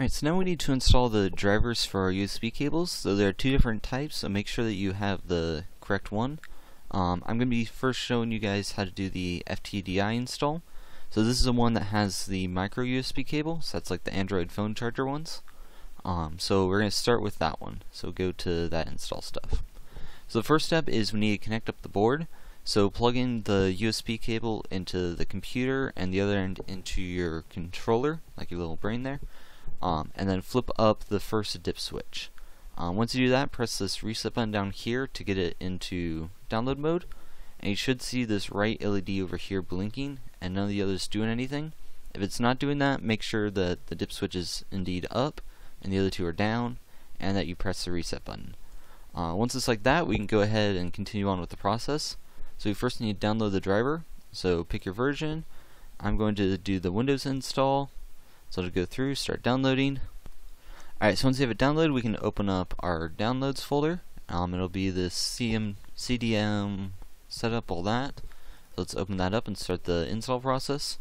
Alright, so now we need to install the drivers for our USB cables. So there are two different types, so make sure that you have the correct one. Um, I'm going to be first showing you guys how to do the FTDI install. So this is the one that has the micro USB cable, so that's like the Android phone charger ones. Um, so we're going to start with that one. So go to that install stuff. So the first step is we need to connect up the board. So plug in the USB cable into the computer and the other end into your controller, like your little brain there um, and then flip up the first dip switch. Um, once you do that, press this reset button down here to get it into download mode, and you should see this right LED over here blinking, and none of the others doing anything. If it's not doing that, make sure that the dip switch is indeed up, and the other two are down, and that you press the reset button. Uh, once it's like that, we can go ahead and continue on with the process. So we first need to download the driver, so pick your version. I'm going to do the Windows install, so to go through, start downloading. Alright, so once you have it downloaded, we can open up our downloads folder. Um, it'll be the CM, CDM setup, all that. So let's open that up and start the install process.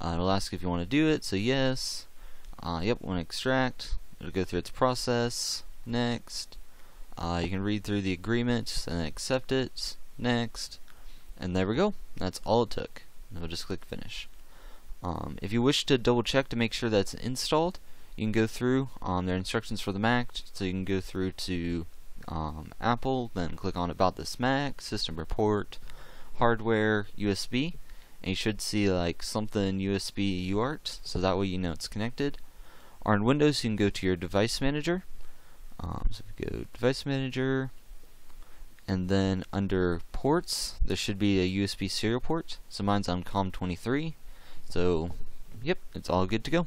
Uh, it'll ask if you want to do it, so yes. Uh, yep, want to extract. It'll go through its process. Next. Uh, you can read through the agreement and accept it. Next. And there we go. That's all it took. And we'll just click finish. Um, if you wish to double check to make sure that's installed, you can go through. Um, instructions for the Mac, so you can go through to um, Apple, then click on About This Mac, System Report, Hardware, USB, and you should see like something USB UART, so that way you know it's connected. Or in Windows, you can go to your Device Manager. Um, so you go Device Manager, and then under ports, there should be a USB serial port. So mine's on COM23. So, yep, it's all good to go.